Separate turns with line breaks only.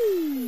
Woo!